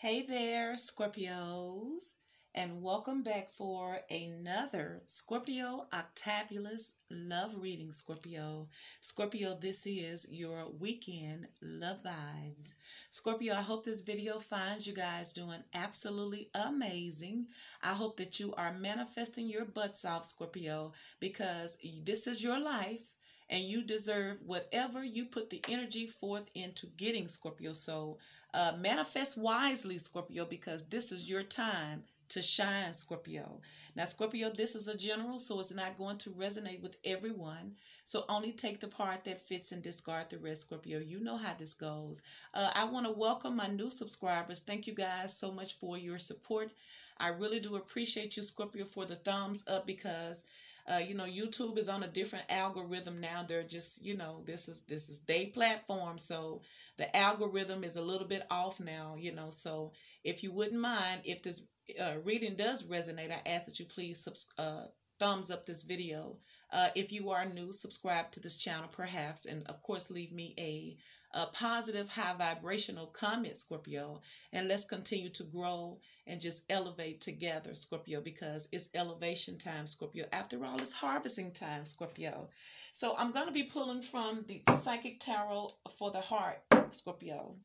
Hey there, Scorpios, and welcome back for another Scorpio Octabulous Love Reading, Scorpio. Scorpio, this is your weekend love vibes. Scorpio, I hope this video finds you guys doing absolutely amazing. I hope that you are manifesting your butts off, Scorpio, because this is your life and you deserve whatever you put the energy forth into getting, Scorpio. So, uh, manifest wisely, Scorpio, because this is your time to shine, Scorpio. Now, Scorpio, this is a general, so it's not going to resonate with everyone. So only take the part that fits and discard the rest, Scorpio. You know how this goes. Uh, I want to welcome my new subscribers. Thank you guys so much for your support. I really do appreciate you, Scorpio, for the thumbs up because uh, you know, YouTube is on a different algorithm now. They're just, you know, this is this is their platform, so the algorithm is a little bit off now. You know, so if you wouldn't mind, if this uh, reading does resonate, I ask that you please subs- uh, thumbs up this video. Uh, if you are new, subscribe to this channel perhaps, and of course leave me a, a positive, high vibrational comment, Scorpio, and let's continue to grow and just elevate together, Scorpio, because it's elevation time, Scorpio. After all, it's harvesting time, Scorpio. So I'm going to be pulling from the Psychic Tarot for the Heart, Scorpio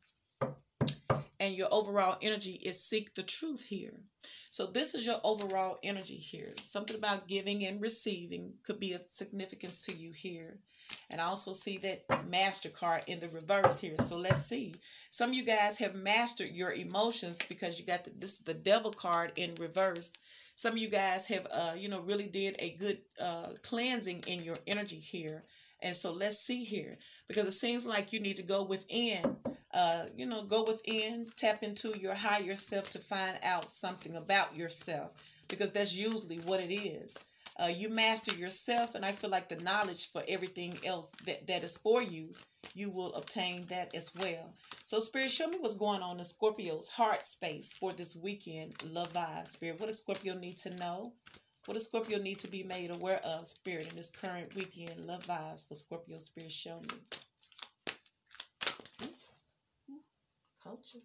and your overall energy is seek the truth here. So this is your overall energy here. Something about giving and receiving could be of significance to you here. And I also see that master card in the reverse here. So let's see. Some of you guys have mastered your emotions because you got the, this is the devil card in reverse. Some of you guys have, uh, you know, really did a good uh, cleansing in your energy here. And so let's see here because it seems like you need to go within uh, you know, go within, tap into your higher self to find out something about yourself because that's usually what it is. Uh, you master yourself, and I feel like the knowledge for everything else that, that is for you, you will obtain that as well. So, Spirit, show me what's going on in Scorpio's heart space for this weekend. Love vibes, Spirit. What does Scorpio need to know? What does Scorpio need to be made aware of, Spirit, in this current weekend? Love vibes for Scorpio, Spirit. Show me. culture.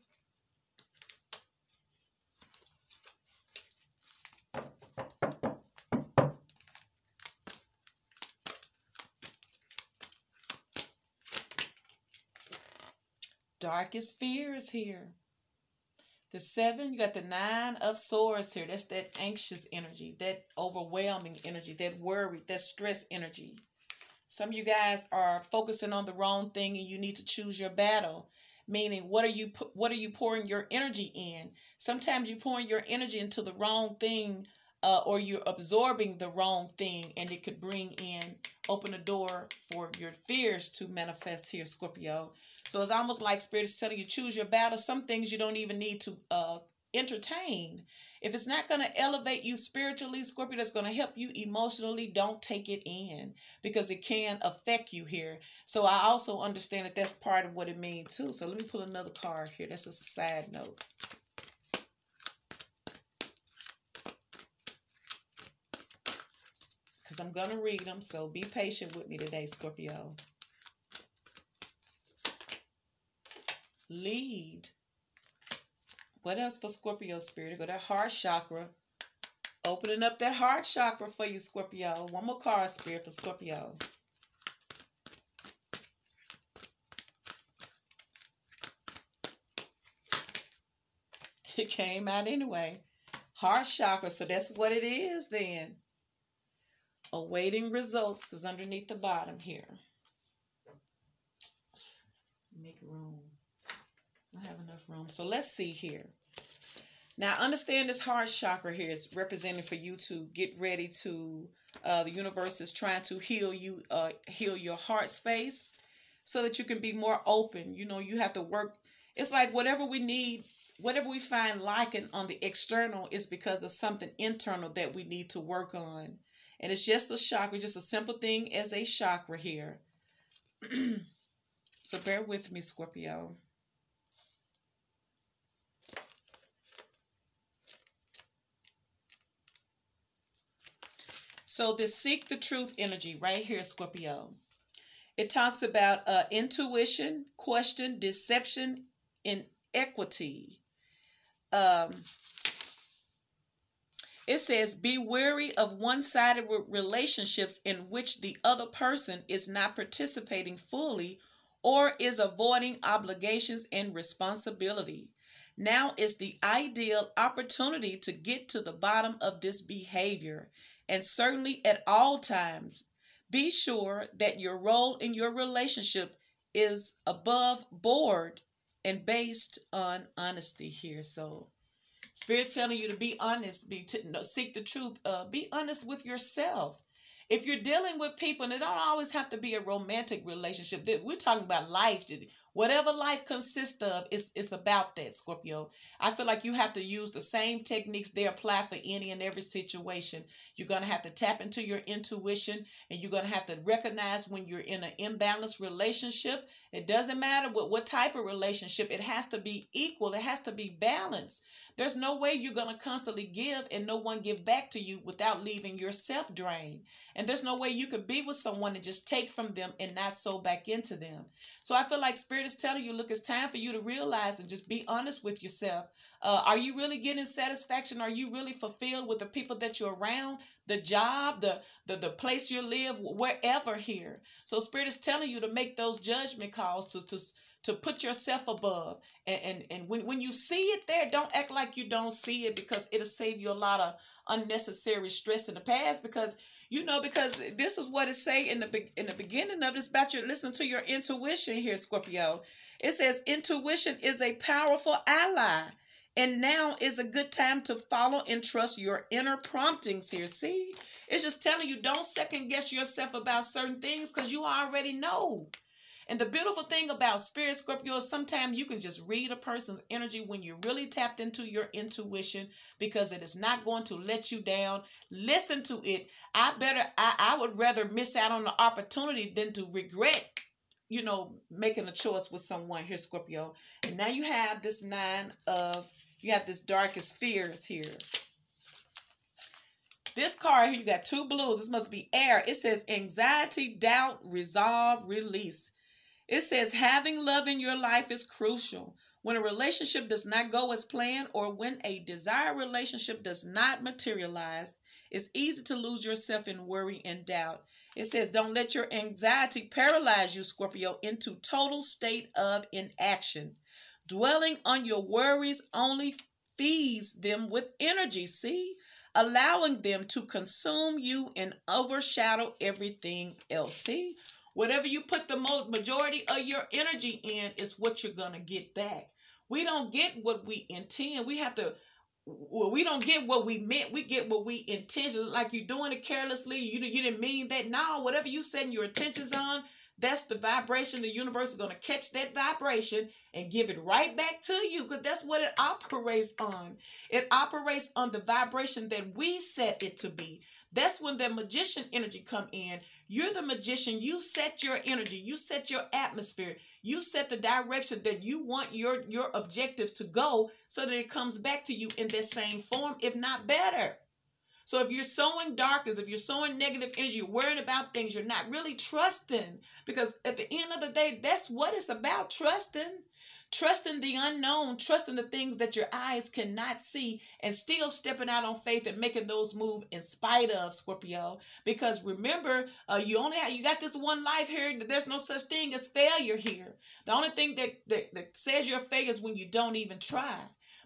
Darkest fear is here. The seven, you got the nine of swords here. That's that anxious energy, that overwhelming energy, that worry, that stress energy. Some of you guys are focusing on the wrong thing and you need to choose your battle meaning what are you what are you pouring your energy in sometimes you're pouring your energy into the wrong thing uh, or you're absorbing the wrong thing and it could bring in open the door for your fears to manifest here scorpio so it's almost like spirit is telling you choose your battle some things you don't even need to uh, entertain. If it's not going to elevate you spiritually, Scorpio, that's going to help you emotionally, don't take it in because it can affect you here. So I also understand that that's part of what it means too. So let me pull another card here. That's a side note. Because I'm going to read them. So be patient with me today, Scorpio. Lead what else for Scorpio spirit? Go that heart chakra. Opening up that heart chakra for you, Scorpio. One more card, spirit, for Scorpio. It came out anyway. Heart chakra. So that's what it is then. Awaiting results is underneath the bottom here. Make room. I have enough room. So let's see here. Now, understand this heart chakra here is representing for you to get ready to, uh, the universe is trying to heal you, uh, heal your heart space so that you can be more open. You know, you have to work. It's like whatever we need, whatever we find lacking on the external is because of something internal that we need to work on. And it's just a chakra, just a simple thing as a chakra here. so bear with me, Scorpio. So this seek the truth energy right here, Scorpio. It talks about uh, intuition, question, deception, inequity. um, it says, be wary of one sided relationships in which the other person is not participating fully or is avoiding obligations and responsibility. Now is the ideal opportunity to get to the bottom of this behavior, and certainly at all times, be sure that your role in your relationship is above board and based on honesty here. So, Spirit telling you to be honest, be to, no, seek the truth. Uh, be honest with yourself. If you're dealing with people, and it don't always have to be a romantic relationship. That we're talking about life. Whatever life consists of, it's, it's about that, Scorpio. I feel like you have to use the same techniques they apply for any and every situation. You're going to have to tap into your intuition and you're going to have to recognize when you're in an imbalanced relationship. It doesn't matter what, what type of relationship, it has to be equal, it has to be balanced. There's no way you're going to constantly give and no one give back to you without leaving yourself drained. And there's no way you could be with someone and just take from them and not sow back into them. So I feel like Spirit is telling you, look, it's time for you to realize and just be honest with yourself. Uh, are you really getting satisfaction? Are you really fulfilled with the people that you're around? The job, the, the the place you live, wherever here. So Spirit is telling you to make those judgment calls to to to put yourself above. And, and, and when, when you see it there, don't act like you don't see it because it'll save you a lot of unnecessary stress in the past because you know because this is what it say in the in the beginning of this about your listening to your intuition here Scorpio. It says intuition is a powerful ally. And now is a good time to follow and trust your inner promptings here. See, it's just telling you don't second guess yourself about certain things because you already know. And the beautiful thing about Spirit Scorpio is sometimes you can just read a person's energy when you're really tapped into your intuition because it is not going to let you down. Listen to it. I better, I, I would rather miss out on the opportunity than to regret you know, making a choice with someone here, Scorpio. And now you have this nine of, you have this darkest fears here. This card here, you got two blues. This must be air. It says anxiety, doubt, resolve, release. It says having love in your life is crucial. When a relationship does not go as planned or when a desired relationship does not materialize, it's easy to lose yourself in worry and doubt. It says, don't let your anxiety paralyze you, Scorpio, into total state of inaction. Dwelling on your worries only feeds them with energy, see? Allowing them to consume you and overshadow everything else. See? Whatever you put the majority of your energy in is what you're going to get back. We don't get what we intend. We have to well, we don't get what we meant. We get what we intended. Like you're doing it carelessly. You, you didn't mean that. No, whatever you setting your intentions on, that's the vibration. The universe is going to catch that vibration and give it right back to you because that's what it operates on. It operates on the vibration that we set it to be. That's when the magician energy come in. You're the magician. You set your energy. You set your atmosphere. You set the direction that you want your your objectives to go so that it comes back to you in that same form, if not better. So if you're sowing darkness, if you're sowing negative energy, you're worrying about things, you're not really trusting. Because at the end of the day, that's what it's about, trusting. Trusting the unknown, trusting the things that your eyes cannot see, and still stepping out on faith and making those moves in spite of Scorpio. Because remember, uh, you only have you got this one life here. There's no such thing as failure here. The only thing that, that, that says you're a failure is when you don't even try.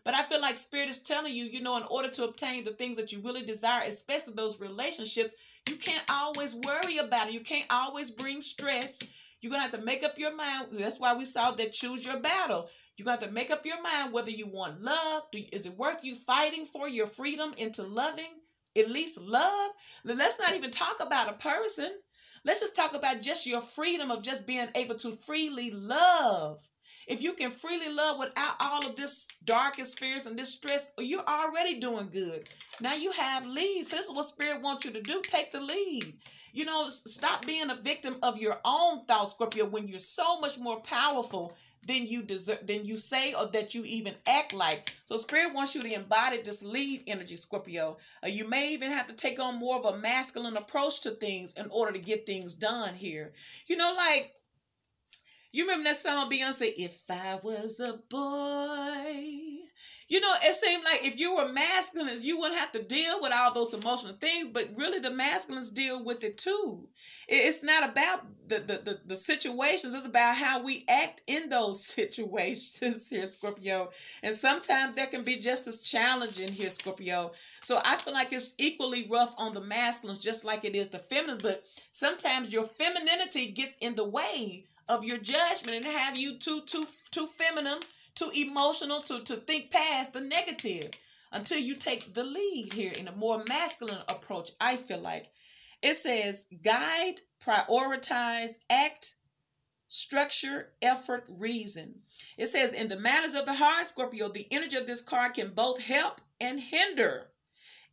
But I feel like Spirit is telling you, you know, in order to obtain the things that you really desire, especially those relationships, you can't always worry about it. You can't always bring stress. You're going to have to make up your mind. That's why we saw that choose your battle. You're going to have to make up your mind whether you want love. Do, is it worth you fighting for your freedom into loving? At least love? Let's not even talk about a person. Let's just talk about just your freedom of just being able to freely love. If you can freely love without all of this darkest fears and this stress, you're already doing good. Now you have leads. this is what Spirit wants you to do. Take the lead. You know, stop being a victim of your own thoughts, Scorpio, when you're so much more powerful than you deserve than you say or that you even act like. So spirit wants you to embody this lead energy, Scorpio. Uh, you may even have to take on more of a masculine approach to things in order to get things done here. You know, like you remember that song Beyonce, If I Was a Boy? you know, it seemed like if you were masculine, you wouldn't have to deal with all those emotional things, but really the masculines deal with it too. It's not about the, the, the, the situations, it's about how we act in those situations here, Scorpio. And sometimes that can be just as challenging here, Scorpio. So I feel like it's equally rough on the masculines, just like it is the feminines, but sometimes your femininity gets in the way of your judgment and have you too too too feminine too emotional to, to think past the negative until you take the lead here in a more masculine approach, I feel like. It says guide, prioritize, act, structure, effort, reason. It says in the matters of the heart, Scorpio, the energy of this card can both help and hinder.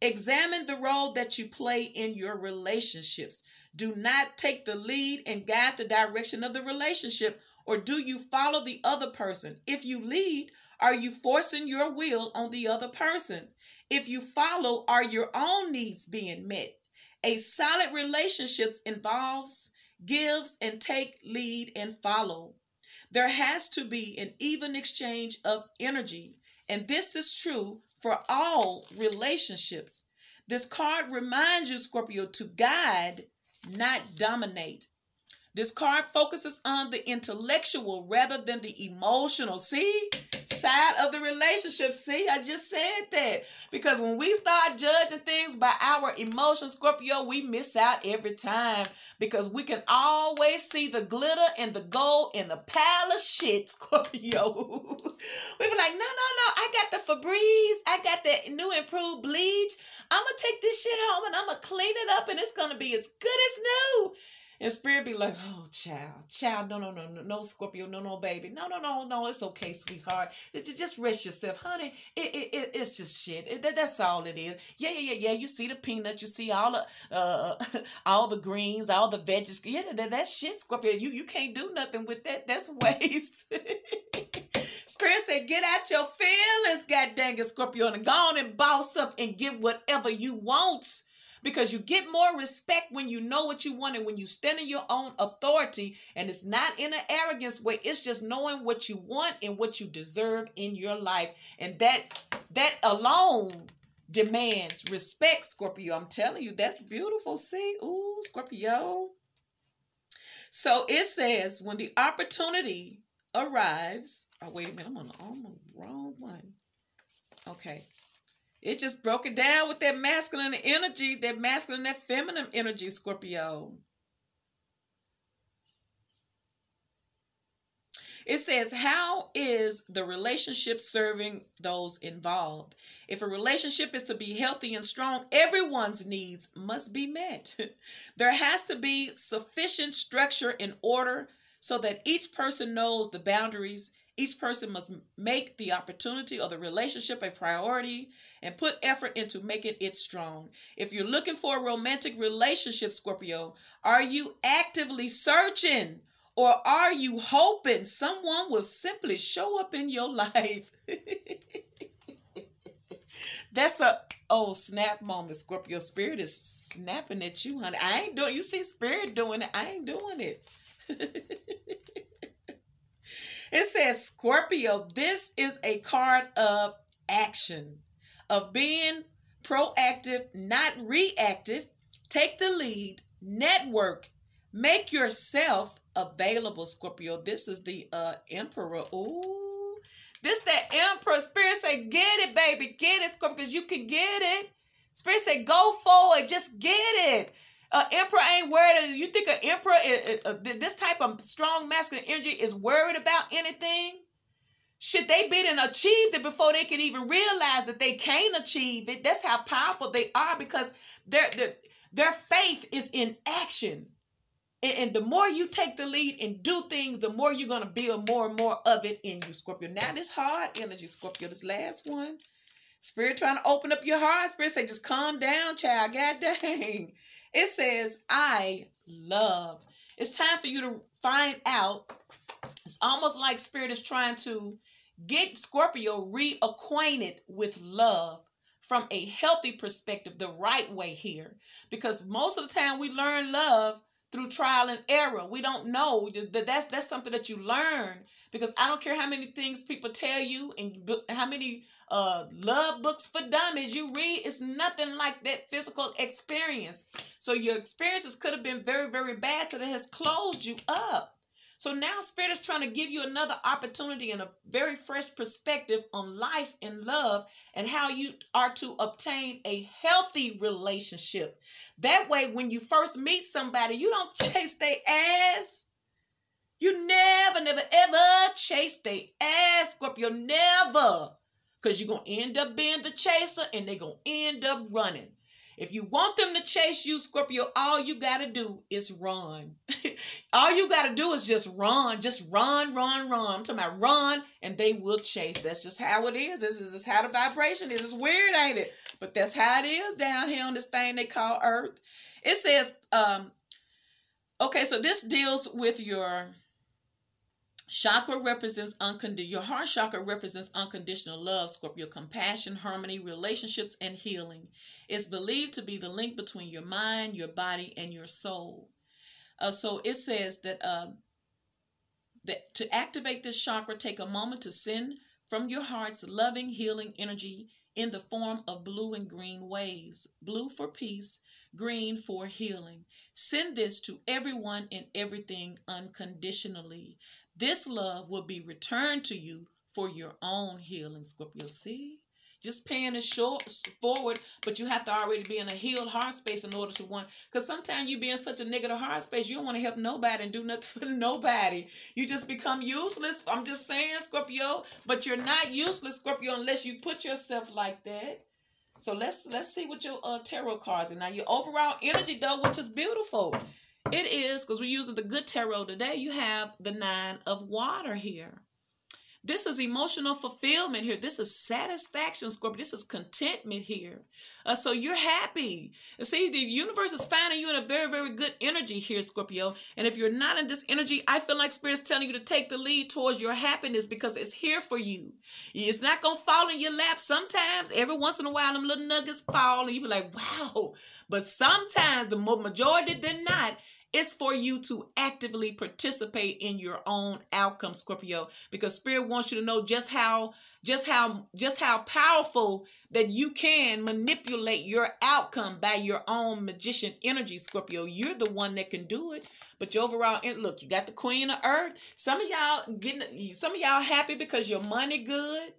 Examine the role that you play in your relationships. Do not take the lead and guide the direction of the relationship or do you follow the other person? If you lead, are you forcing your will on the other person? If you follow, are your own needs being met? A solid relationship involves gives and take lead and follow. There has to be an even exchange of energy, and this is true for all relationships. This card reminds you, Scorpio, to guide, not dominate. This card focuses on the intellectual rather than the emotional. See? Side of the relationship. See, I just said that. Because when we start judging things by our emotions, Scorpio, we miss out every time. Because we can always see the glitter and the gold in the pile of shit, Scorpio. we be like, no, no, no. I got the Febreze. I got that new improved bleach. I'm going to take this shit home and I'm going to clean it up and it's going to be as good as new. And spirit be like, oh, child, child, no, no, no, no, no, Scorpio, no, no, baby, no, no, no, no, it's okay, sweetheart. Just rest yourself, honey. It, it, it it's just shit. It, that, that's all it is. Yeah, yeah, yeah, yeah. You see the peanut, you see all the, uh, all the greens, all the veggies. Yeah, that, that shit, Scorpio. You, you can't do nothing with that. That's waste. Spirit said, get out your feelings, god dang it, Scorpio, and go on and boss up and get whatever you want because you get more respect when you know what you want and when you stand in your own authority and it's not in an arrogance way. It's just knowing what you want and what you deserve in your life. And that that alone demands respect scorpio. I'm telling you that's beautiful. See? Ooh scorpio. So it says when the opportunity arrives oh wait a minute. I'm on the, on the wrong one. Okay it just broke it down with that masculine energy, that masculine, that feminine energy, Scorpio. It says, How is the relationship serving those involved? If a relationship is to be healthy and strong, everyone's needs must be met. there has to be sufficient structure in order so that each person knows the boundaries each person must make the opportunity or the relationship a priority and put effort into making it strong. If you're looking for a romantic relationship, Scorpio, are you actively searching or are you hoping someone will simply show up in your life? That's a oh snap moment. Scorpio spirit is snapping at you, honey. I ain't doing you see spirit doing it. I ain't doing it. It says Scorpio, this is a card of action, of being proactive, not reactive. Take the lead, network, make yourself available, Scorpio. This is the uh Emperor. Ooh. This that Emperor. Spirit say, get it, baby. Get it, Scorpio, because you can get it. Spirit say, go forward. Just get it. An emperor ain't worried. You think an emperor, uh, this type of strong masculine energy, is worried about anything? Should they be and achieved it before they can even realize that they can't achieve it? That's how powerful they are because their their, their faith is in action. And, and the more you take the lead and do things, the more you're gonna build more and more of it in you, Scorpio. Now this hard energy, Scorpio. This last one, Spirit trying to open up your heart. Spirit say, just calm down, child. God dang. It says, I love. It's time for you to find out. It's almost like Spirit is trying to get Scorpio reacquainted with love from a healthy perspective, the right way here. Because most of the time we learn love through trial and error. We don't know that that's that's something that you learn because I don't care how many things people tell you and how many uh, love books for dummies you read. It's nothing like that physical experience. So your experiences could have been very very bad so that has closed you up. So now Spirit is trying to give you another opportunity and a very fresh perspective on life and love and how you are to obtain a healthy relationship. That way, when you first meet somebody, you don't chase their ass. You never, never, ever chase their ass, Scorpio. Never. Because you're going to end up being the chaser and they're going to end up running. If you want them to chase you, Scorpio, all you got to do is run. all you got to do is just run. Just run, run, run. I'm talking about run and they will chase. That's just how it is. This is just how the vibration is. It's weird, ain't it? But that's how it is down here on this thing they call Earth. It says, um, okay, so this deals with your Chakra represents unconditional. Your heart chakra represents unconditional love, Scorpio, compassion, harmony, relationships, and healing. It's believed to be the link between your mind, your body, and your soul. Uh, so it says that uh, that to activate this chakra, take a moment to send from your heart's loving, healing energy in the form of blue and green waves. Blue for peace, green for healing. Send this to everyone and everything unconditionally. This love will be returned to you for your own healing, Scorpio. See? Just paying it short forward, but you have to already be in a healed heart space in order to want. Because sometimes you be in such a negative heart space, you don't want to help nobody and do nothing for nobody. You just become useless. I'm just saying, Scorpio, but you're not useless, Scorpio, unless you put yourself like that. So let's let's see what your uh, tarot cards and now your overall energy though, which is beautiful. It is, because we're using the good tarot today, you have the nine of water here. This is emotional fulfillment here. This is satisfaction, Scorpio. This is contentment here. Uh, so you're happy. See, the universe is finding you in a very, very good energy here, Scorpio. And if you're not in this energy, I feel like Spirit's telling you to take the lead towards your happiness because it's here for you. It's not going to fall in your lap. Sometimes, every once in a while, them little nuggets fall and you be like, wow. But sometimes, the majority than not, it's for you to actively participate in your own outcome, Scorpio, because Spirit wants you to know just how just how just how powerful that you can manipulate your outcome by your own magician energy, Scorpio. You're the one that can do it. But your overall look, you got the Queen of Earth. Some of y'all getting some of y'all happy because your money good.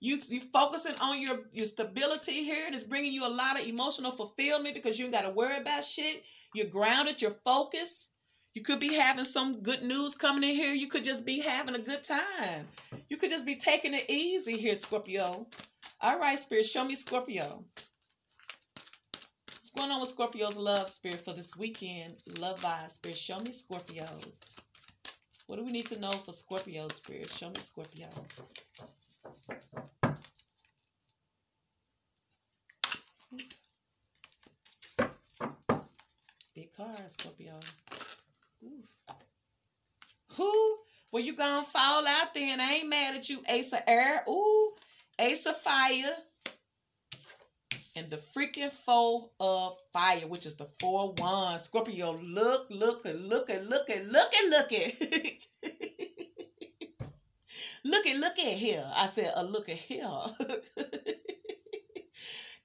You you focusing on your your stability here. and It's bringing you a lot of emotional fulfillment because you ain't got to worry about shit. You're grounded, you're focused. You could be having some good news coming in here. You could just be having a good time. You could just be taking it easy here, Scorpio. All right, Spirit, show me Scorpio. What's going on with Scorpio's love, Spirit, for this weekend? Love vibes, Spirit. Show me Scorpios. What do we need to know for Scorpio, Spirit? Show me Scorpio. Big car, Scorpio. Ooh. Who? Well, you gonna fall out there and I ain't mad at you. Ace of air. Ooh. Ace of fire. And the freaking four of fire, which is the four wands. Scorpio, look, look, and look, and look, and look, and look at. look at, look at here. I said, a look at here.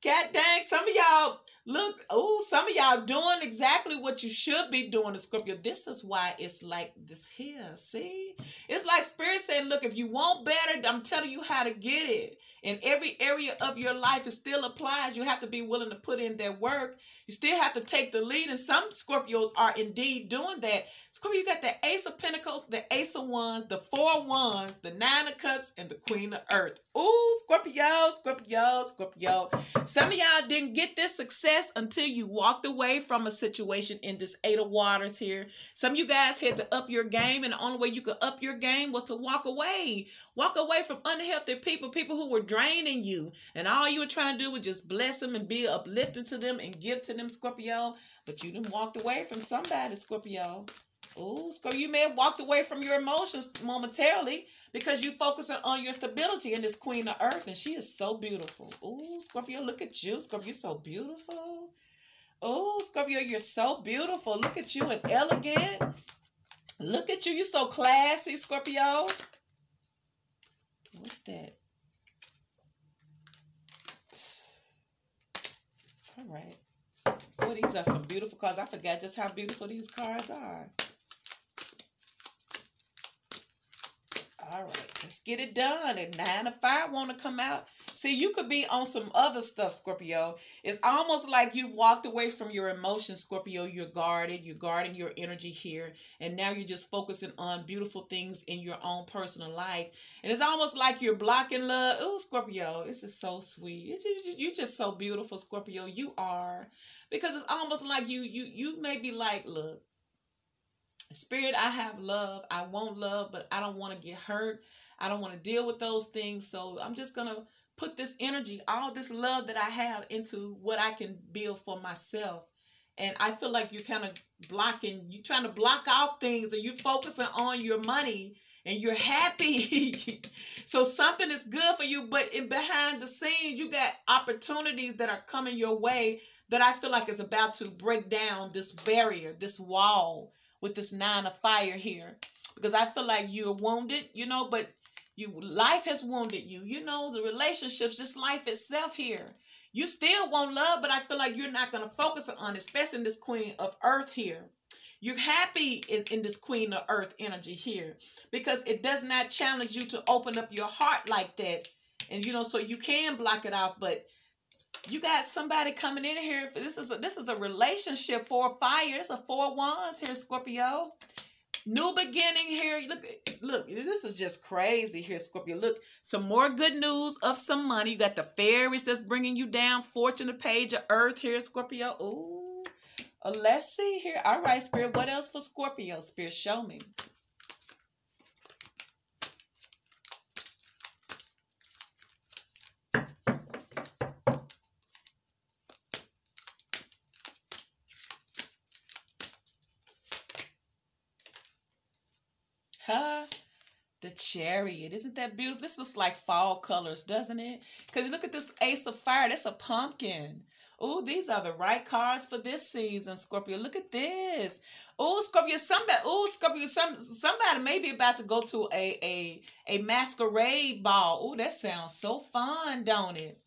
God dang, some of y'all look, oh, some of y'all doing exactly what you should be doing in Scorpio. This is why it's like this here. See? It's like Spirit saying, look, if you want better, I'm telling you how to get it. In every area of your life, it still applies. You have to be willing to put in that work. You still have to take the lead. And some Scorpios are indeed doing that. Scorpio, you got the Ace of Pentacles, the Ace of Wands, the Four Wands, the Nine of Cups, and the Queen of Earth. Ooh, Scorpio, Scorpio, Scorpio. Some of y'all didn't get this success until you walked away from a situation in this Eight of Waters here. Some of you guys had to up your game, and the only way you could up your game was to walk away. Walk away from unhealthy people, people who were draining you. And all you were trying to do was just bless them and be uplifting to them and give to them, Scorpio. But you didn't walked away from somebody, Scorpio. Oh, Scorpio, you may have walked away from your emotions momentarily because you focus on your stability in this Queen of Earth, and she is so beautiful. Oh, Scorpio, look at you. Scorpio, you're so beautiful. Oh, Scorpio, you're so beautiful. Look at you and elegant. Look at you. You're so classy, Scorpio. What's that? All right. Oh, these are some beautiful cards. I forgot just how beautiful these cards are. All right, let's get it done. And nine of fire want to come out. See, you could be on some other stuff, Scorpio. It's almost like you've walked away from your emotions, Scorpio. You're guarded. You're guarding your energy here. And now you're just focusing on beautiful things in your own personal life. And it's almost like you're blocking love. Oh, Scorpio, this is so sweet. You're just so beautiful, Scorpio. You are. Because it's almost like you, you, you may be like, look, Spirit, I have love. I want love, but I don't want to get hurt. I don't want to deal with those things. So I'm just going to put this energy, all this love that I have into what I can build for myself. And I feel like you're kind of blocking, you're trying to block off things and you're focusing on your money and you're happy. so something is good for you, but in behind the scenes, you got opportunities that are coming your way that I feel like is about to break down this barrier, this wall with this nine of fire here. Because I feel like you're wounded, you know, but you life has wounded you. You know, the relationships, just life itself here. You still want love, but I feel like you're not going to focus on, it, especially in this queen of earth here. You're happy in, in this queen of earth energy here because it does not challenge you to open up your heart like that. And you know, so you can block it off, but you got somebody coming in here. For, this is a, this is a relationship for fire. It's a four wands here, Scorpio. New beginning here. Look, look, this is just crazy here, Scorpio. Look, some more good news of some money. You got the fairies that's bringing you down. Fortune, the page of earth here, Scorpio. Ooh. Uh, let's see here. All right, Spirit. What else for Scorpio? Spirit, show me. The chariot. Isn't that beautiful? This looks like fall colors, doesn't it? Because look at this ace of fire. That's a pumpkin. Oh, these are the right cards for this season, Scorpio. Look at this. Oh, Scorpio, somebody, oh, Scorpio, some somebody may be about to go to a a a masquerade ball. Oh, that sounds so fun, don't it?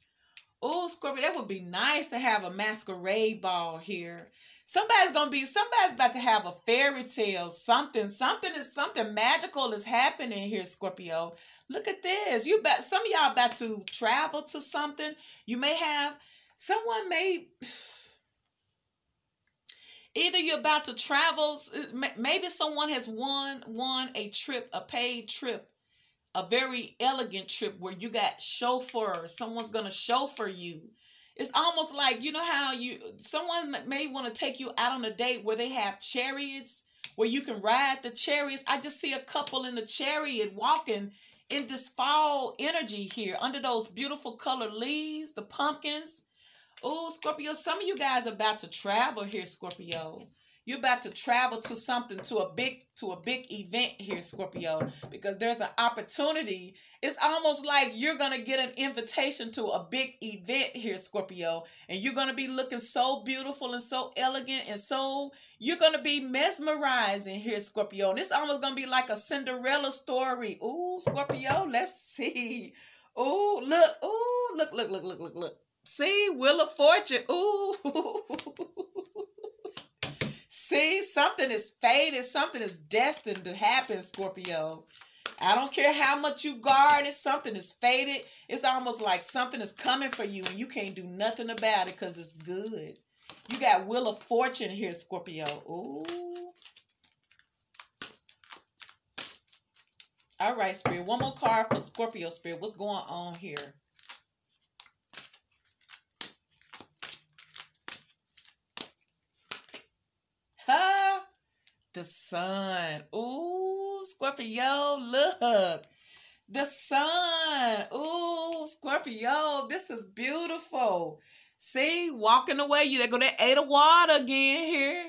Oh, Scorpio, that would be nice to have a masquerade ball here. Somebody's gonna be somebody's about to have a fairy tale. Something, something is something magical is happening here, Scorpio. Look at this. You bet some of y'all about to travel to something. You may have someone may either you're about to travel maybe someone has won won a trip a paid trip a very elegant trip where you got chauffeur someone's gonna chauffeur you it's almost like you know how you someone may want to take you out on a date where they have chariots where you can ride the chariots. I just see a couple in the chariot walking in this fall energy here under those beautiful colored leaves, the pumpkins. Oh, Scorpio, some of you guys are about to travel here, Scorpio. You're about to travel to something to a big to a big event here, Scorpio, because there's an opportunity. It's almost like you're gonna get an invitation to a big event here, Scorpio, and you're gonna be looking so beautiful and so elegant and so you're gonna be mesmerizing here, Scorpio. And it's almost gonna be like a Cinderella story. Ooh, Scorpio, let's see. Ooh, look, ooh, look, look, look, look, look, look. See, Wheel of Fortune. Ooh. See, something is fated, something is destined to happen, Scorpio. I don't care how much you guard it, something is fated. It's almost like something is coming for you and you can't do nothing about it because it's good. You got Wheel of Fortune here, Scorpio. Ooh. All right, Spirit. One more card for Scorpio, Spirit. What's going on here? The sun. Ooh, Scorpio, look. The sun. Ooh, Scorpio, this is beautiful. See, walking away, you they go that eight of water again here.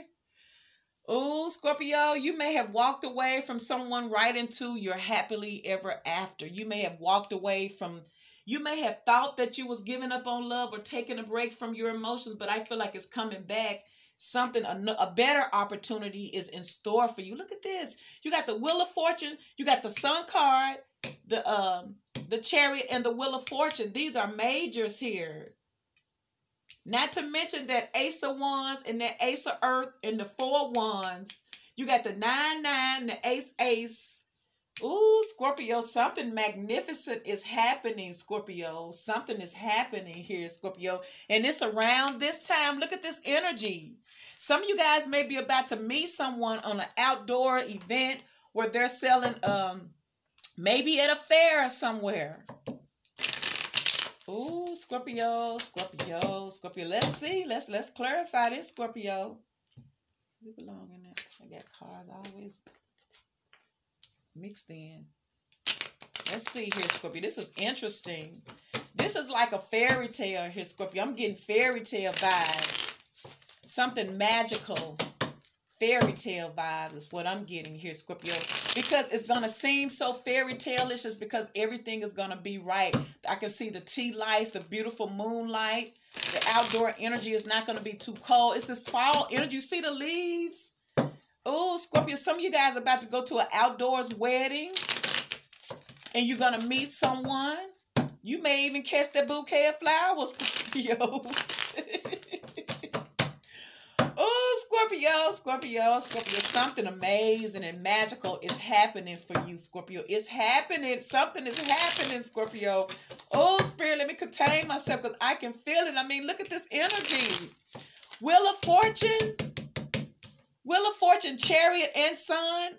Ooh, Scorpio, you may have walked away from someone right into your happily ever after. You may have walked away from You may have thought that you was giving up on love or taking a break from your emotions, but I feel like it's coming back. Something a, a better opportunity is in store for you. Look at this. You got the Wheel of Fortune. You got the Sun card, the um the Chariot, and the Wheel of Fortune. These are majors here. Not to mention that Ace of Wands and that Ace of Earth and the Four Wands. You got the Nine Nine, the Ace Ace. Ooh, Scorpio, something magnificent is happening, Scorpio. Something is happening here, Scorpio. And it's around this time. Look at this energy. Some of you guys may be about to meet someone on an outdoor event where they're selling um maybe at a fair somewhere. Ooh, Scorpio, Scorpio, Scorpio. Let's see. Let's let's clarify this, Scorpio. We belong in it. I got cards always mixed in. Let's see here, Scorpio. This is interesting. This is like a fairy tale here, Scorpio. I'm getting fairy tale vibes. Something magical. Fairy tale vibes is what I'm getting here, Scorpio. Because it's going to seem so fairy tale-ish is because everything is going to be right. I can see the tea lights, the beautiful moonlight. The outdoor energy is not going to be too cold. It's this fall energy. You see the leaves? Oh, Scorpio, some of you guys are about to go to an outdoors wedding and you're going to meet someone. You may even catch that bouquet of flowers, Scorpio. oh, Scorpio, Scorpio, Scorpio. Something amazing and magical is happening for you, Scorpio. It's happening. Something is happening, Scorpio. Oh, Spirit, let me contain myself because I can feel it. I mean, look at this energy. Wheel of Fortune Wheel of Fortune, Chariot, and Sun.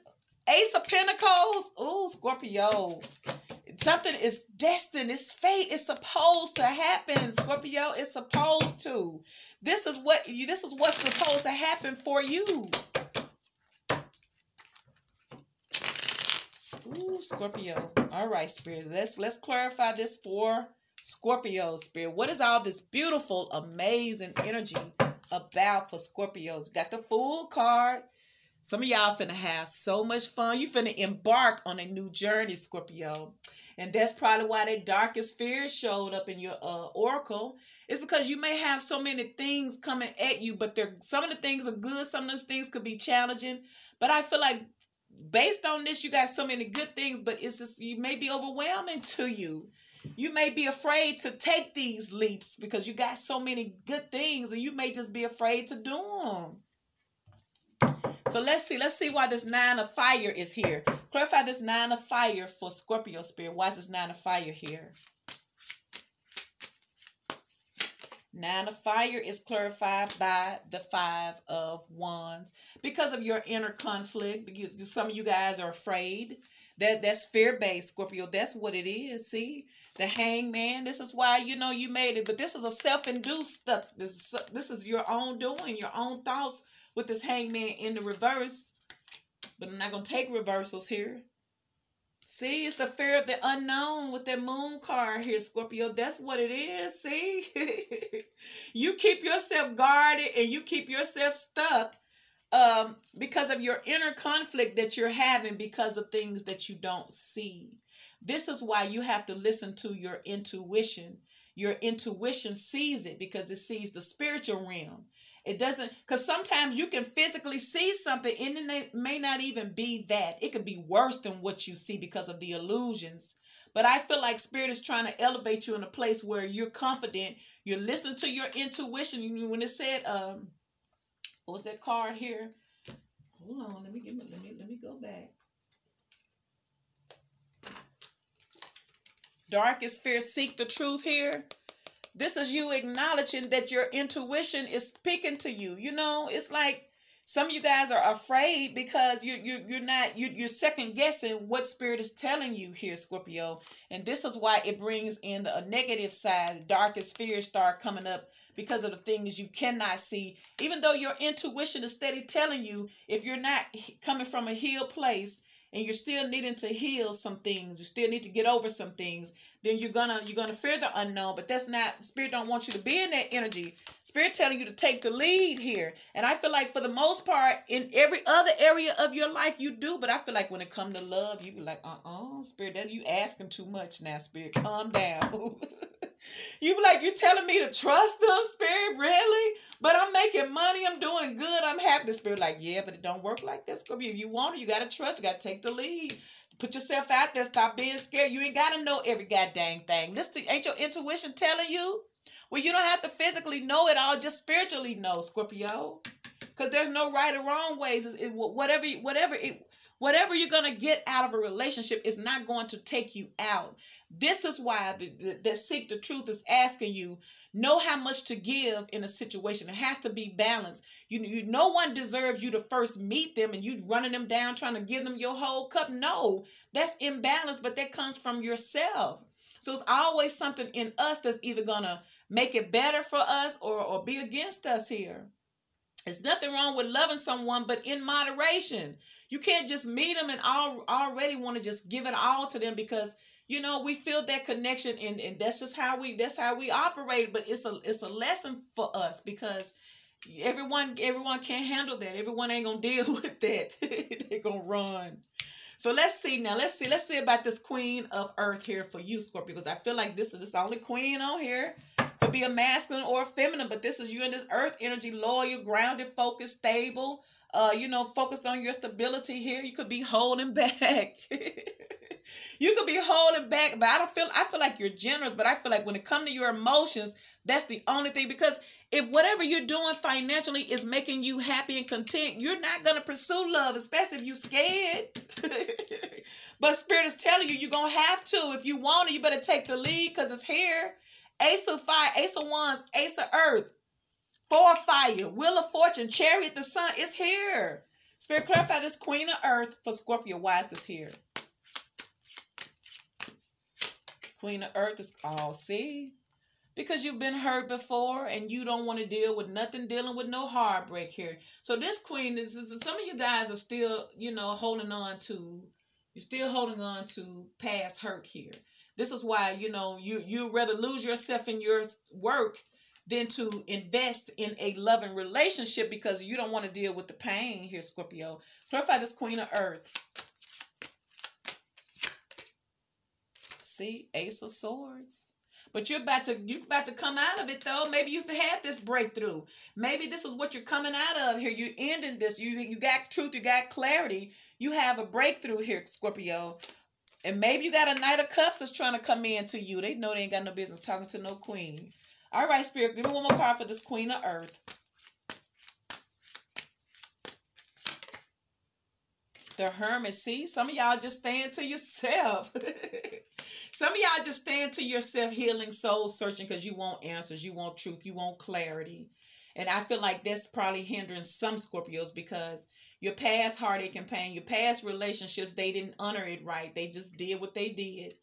Ace of Pentacles. Ooh, Scorpio. Something is destined. It's fate. It's supposed to happen, Scorpio. It's supposed to. This is what you. This is what's supposed to happen for you. Ooh, Scorpio. All right, Spirit. Let's let's clarify this for Scorpio, Spirit. What is all this beautiful, amazing energy about for Scorpios. Got the Fool card. Some of y'all finna have so much fun. You finna embark on a new journey, Scorpio. And that's probably why that darkest fear showed up in your uh, oracle. It's because you may have so many things coming at you, but they're, some of the things are good. Some of those things could be challenging. But I feel like based on this, you got so many good things, but it's just, you may be overwhelming to you. You may be afraid to take these leaps because you got so many good things, or you may just be afraid to do them. So let's see. Let's see why this nine of fire is here. Clarify this nine of fire for Scorpio spirit. Why is this nine of fire here? Nine of fire is clarified by the five of wands because of your inner conflict. Some of you guys are afraid. That that's fear based, Scorpio. That's what it is. See, the hangman. This is why you know you made it. But this is a self-induced stuff. This is, this is your own doing, your own thoughts with this hangman in the reverse. But I'm not gonna take reversals here. See, it's the fear of the unknown with that moon card here, Scorpio. That's what it is. See, you keep yourself guarded and you keep yourself stuck um, because of your inner conflict that you're having because of things that you don't see. This is why you have to listen to your intuition. Your intuition sees it because it sees the spiritual realm. It doesn't, because sometimes you can physically see something and it may not even be that. It could be worse than what you see because of the illusions. But I feel like Spirit is trying to elevate you in a place where you're confident. You're listening to your intuition. When it said, um, what was that card here? Hold on, let me get let me let me go back. Darkest fear, seek the truth here. This is you acknowledging that your intuition is speaking to you. You know, it's like some of you guys are afraid because you you you're not you you're second guessing what spirit is telling you here, Scorpio. And this is why it brings in the negative side. Darkest fears start coming up because of the things you cannot see. Even though your intuition is steady telling you, if you're not coming from a healed place and you're still needing to heal some things, you still need to get over some things, then you're gonna you're gonna fear the unknown. But that's not spirit don't want you to be in that energy. Spirit telling you to take the lead here. And I feel like for the most part, in every other area of your life, you do. But I feel like when it come to love, you be like, uh-uh, spirit, that you asking too much now, spirit. Calm down. you like, you telling me to trust them, spirit, really? But I'm making money, I'm doing good, I'm happy. The spirit, like, yeah, but it don't work like this. If you want it, you gotta trust, you gotta take the lead. Put yourself out there. Stop being scared. You ain't gotta know every goddamn thing. Listen, ain't your intuition telling you? Well, you don't have to physically know it all. Just spiritually know, Scorpio. Because there's no right or wrong ways. It, whatever, whatever it, whatever you're gonna get out of a relationship is not going to take you out. This is why the, the, the seek the truth is asking you know how much to give in a situation. It has to be balanced. You, you no one deserves you to first meet them and you running them down trying to give them your whole cup. No, that's imbalance, but that comes from yourself. So it's always something in us that's either gonna make it better for us or, or be against us here. There's nothing wrong with loving someone, but in moderation. You can't just meet them and all, already want to just give it all to them because you know we feel that connection and, and that's just how we that's how we operate but it's a it's a lesson for us because everyone everyone can't handle that. Everyone ain't gonna deal with that. They're gonna run. So let's see now. Let's see let's see about this queen of earth here for you scorpio because i feel like this is this the only queen on here. Could be a masculine or a feminine but this is you in this earth energy loyal grounded focused stable uh you know focused on your stability here. You could be holding back you could be holding back, but I don't feel I feel like you're generous, but I feel like when it comes to your emotions, that's the only thing because if whatever you're doing financially is making you happy and content, you're not gonna pursue love, especially if you're scared. but spirit is telling you you're gonna have to. If you want it, you better take the lead because it's here. Ace of fire, ace of wands, ace of earth, four of fire, wheel of fortune, chariot, the sun, it's here. Spirit clarify this queen of earth for Scorpio. Why is this here? Queen of Earth is all see because you've been hurt before and you don't want to deal with nothing dealing with no heartbreak here. So this queen is, is some of you guys are still, you know, holding on to you're still holding on to past hurt here. This is why, you know, you you rather lose yourself in your work than to invest in a loving relationship because you don't want to deal with the pain here, Scorpio. Clarify this queen of earth. See, Ace of Swords. But you're about to you're about to come out of it though. Maybe you've had this breakthrough. Maybe this is what you're coming out of here. You're ending this. You you got truth, you got clarity. You have a breakthrough here, Scorpio. And maybe you got a Knight of Cups that's trying to come in to you. They know they ain't got no business talking to no queen. All right, Spirit, give me one more card for this Queen of Earth. The Hermit. See, some of y'all just staying to yourself. Some of y'all just stand to yourself healing, soul searching because you want answers, you want truth, you want clarity. And I feel like that's probably hindering some Scorpios because your past heartache and pain, your past relationships, they didn't honor it right. They just did what they did.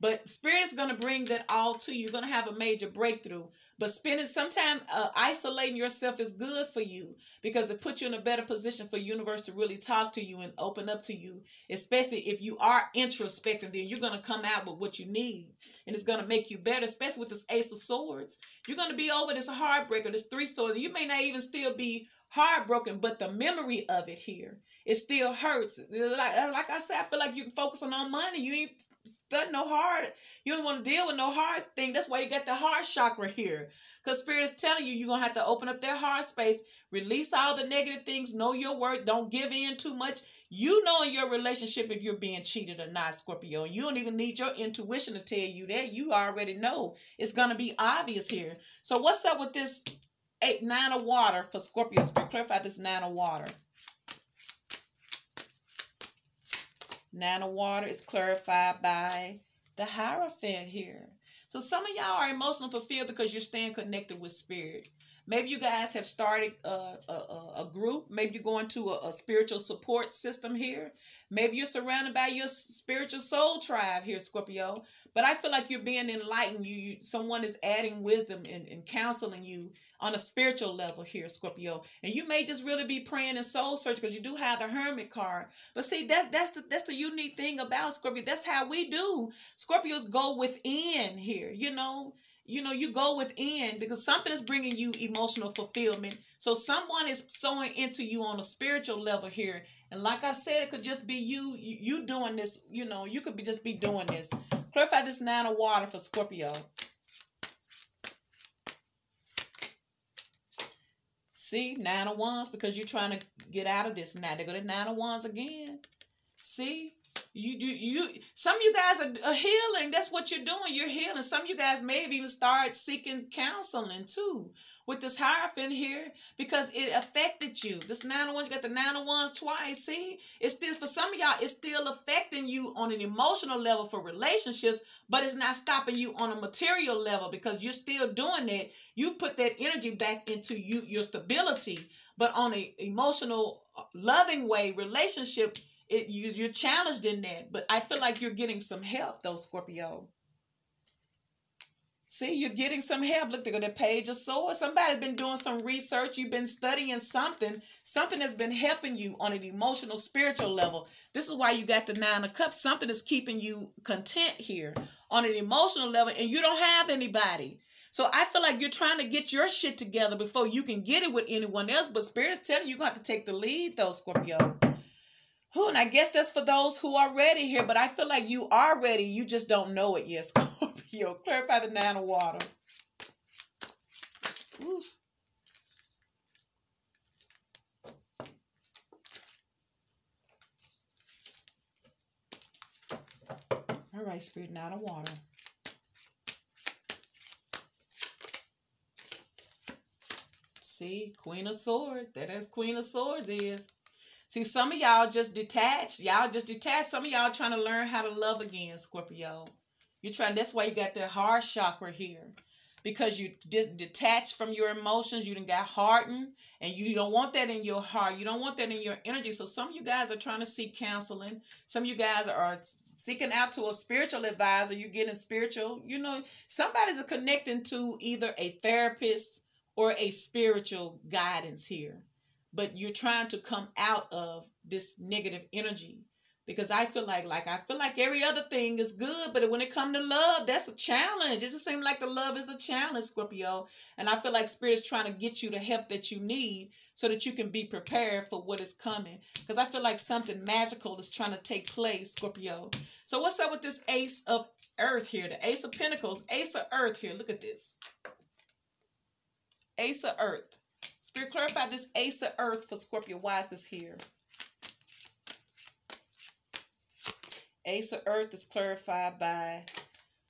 But Spirit is going to bring that all to you. You're going to have a major breakthrough. But spending some time uh, isolating yourself is good for you because it puts you in a better position for universe to really talk to you and open up to you. Especially if you are introspecting, then you're going to come out with what you need, and it's going to make you better. Especially with this Ace of Swords, you're going to be over this heartbreaker, this three swords. You may not even still be heartbroken, but the memory of it here, it still hurts. Like, uh, like I said, I feel like you're focusing on money. You ain't studying no hard. You don't want to deal with no hard thing. That's why you got the heart chakra here. Because Spirit is telling you, you're going to have to open up their heart space, release all the negative things, know your worth, don't give in too much. You know in your relationship if you're being cheated or not, Scorpio. You don't even need your intuition to tell you that. You already know. It's going to be obvious here. So what's up with this eight nine of water for Scorpio? Spirit, clarify this nine of water. Nine of water is clarified by the Hierophant here. So some of y'all are emotional fulfilled because you're staying connected with spirit. Maybe you guys have started a, a, a group. Maybe you're going to a, a, spiritual support system here. Maybe you're surrounded by your spiritual soul tribe here, Scorpio. But I feel like you're being enlightened. You, you someone is adding wisdom and, and counseling you on a spiritual level here, Scorpio. And you may just really be praying in soul search because you do have the hermit card. But see, that's that's the that's the unique thing about Scorpio. That's how we do. Scorpios go within here, you know you know, you go within because something is bringing you emotional fulfillment. So someone is sowing into you on a spiritual level here. And like I said, it could just be you, you, you doing this, you know, you could be just be doing this. Clarify this nine of water for Scorpio. See, nine of wands because you're trying to get out of this now. They go to nine of wands again. See, you do you some of you guys are, are, healing. That's what you're doing. You're healing. Some of you guys may have even started seeking counseling too with this Hierophant here because it affected you. This nine of wands, you got the nine of wands twice. See, it's still for some of y'all, it's still affecting you on an emotional level for relationships, but it's not stopping you on a material level because you're still doing it. You put that energy back into you your stability, but on an emotional, uh, loving way, relationship it, you, you're challenged in that, but I feel like you're getting some help though, Scorpio. See, you're getting some help. Look, they got that page of swords. Somebody's been doing some research. You've been studying something. Something has been helping you on an emotional, spiritual level. This is why you got the nine of cups. Something is keeping you content here on an emotional level, and you don't have anybody. So I feel like you're trying to get your shit together before you can get it with anyone else. But Spirit's telling you, you're going to have to take the lead, though, Scorpio. Who and I guess that's for those who are ready here, but I feel like you are ready. You just don't know it yet, Scorpio. Clarify the nine of water. Oof. All right, Spirit, nine of water. See, Queen of Swords. That is Queen of Swords is. See, some of y'all just detached. Y'all just detached. Some of y'all trying to learn how to love again, Scorpio. You're trying, that's why you got that heart chakra here. Because you just detached from your emotions, you didn't got hardened, and you don't want that in your heart. You don't want that in your energy. So some of you guys are trying to seek counseling. Some of you guys are seeking out to a spiritual advisor. You're getting spiritual. You know, somebody's connecting to either a therapist or a spiritual guidance here but you're trying to come out of this negative energy because I feel like like I feel like every other thing is good, but when it comes to love, that's a challenge. It just seems like the love is a challenge, Scorpio. And I feel like Spirit's trying to get you the help that you need so that you can be prepared for what is coming. Because I feel like something magical is trying to take place, Scorpio. So what's up with this Ace of Earth here? The Ace of Pentacles, Ace of Earth here. Look at this. Ace of Earth. Spirit, clarify this ace of earth for Scorpio. Why is this here? Ace of earth is clarified by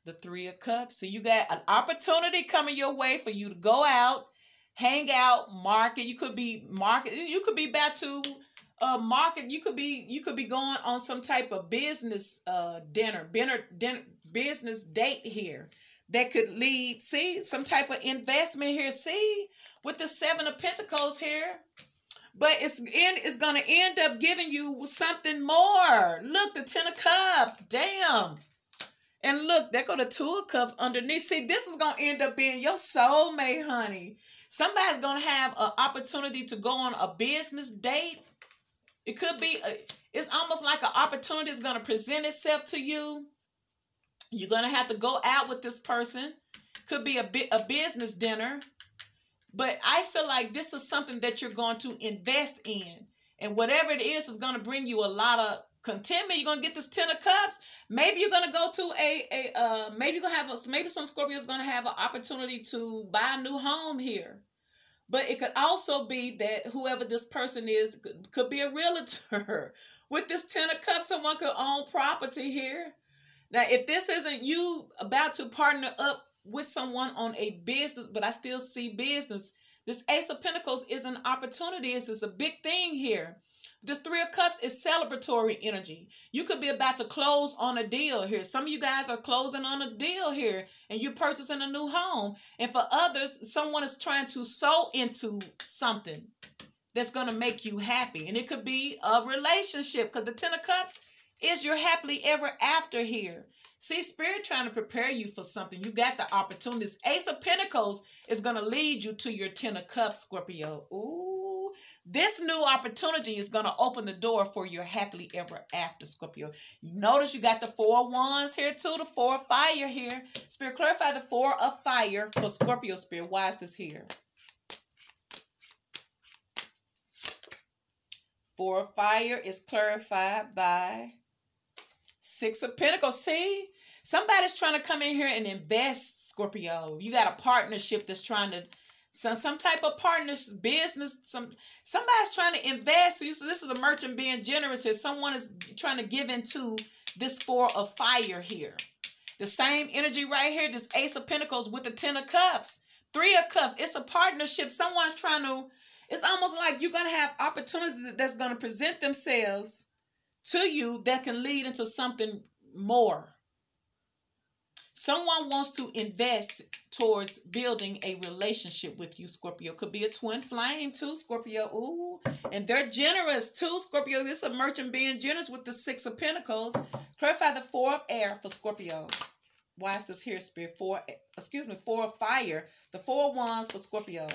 the three of cups. So you got an opportunity coming your way for you to go out, hang out, market. You could be market. You could be back to a market. You could be you could be going on some type of business uh dinner, dinner, dinner business date here that could lead, see, some type of investment here. See, with the seven of pentacles here. But it's in it's gonna end up giving you something more. Look, the ten of cups. Damn. And look, there go the two of cups underneath. See, this is gonna end up being your soulmate, honey. Somebody's gonna have an opportunity to go on a business date. It could be a, it's almost like an opportunity is gonna present itself to you you're going to have to go out with this person. Could be a bit a business dinner. But I feel like this is something that you're going to invest in. And whatever it is is going to bring you a lot of contentment. You're gonna get this ten of cups. Maybe you're gonna go to a a uh maybe you're gonna have a maybe some Scorpios gonna have an opportunity to buy a new home here. But it could also be that whoever this person is could, could be a realtor. With this ten of cups, someone could own property here. Now, if this isn't you about to partner up with someone on a business, but I still see business, This Ace of Pentacles is an opportunity. This is a big thing here. This Three of Cups is celebratory energy. You could be about to close on a deal here. Some of you guys are closing on a deal here and you're purchasing a new home. And for others, someone is trying to sow into something that's going to make you happy. And it could be a relationship because the Ten of Cups is your happily ever after here. See, Spirit trying to prepare you for something. You got the opportunities. Ace of Pentacles is going to lead you to your Ten of Cups, Scorpio. Ooh, this new opportunity is going to open the door for your happily ever after, Scorpio. Notice you got the Four of Wands here too, the Four of Fire here. Spirit, clarify the Four of Fire for Scorpio, Spirit. Why is this here? Four of Fire is clarified by Six of Pentacles. See, somebody's trying to come in here and invest, Scorpio. You got a partnership that's trying to some some type of partnership business. Some somebody's trying to invest. So This is a merchant being generous here. Someone is trying to give into this four of fire here. The same energy right here. This Ace of Pentacles with the Ten of Cups, Three of Cups. It's a partnership. Someone's trying to. It's almost like you're gonna have opportunities that's gonna present themselves to you that can lead into something more. Someone wants to invest towards building a relationship with you, Scorpio. Could be a twin flame too, Scorpio. Ooh, and they're generous too, Scorpio. This is a merchant being generous with the Six of Pentacles. Clarify the Four of Air for Scorpio. Why is this here, Spirit? Four, excuse me, Four of Fire. The Four Wands for Scorpio.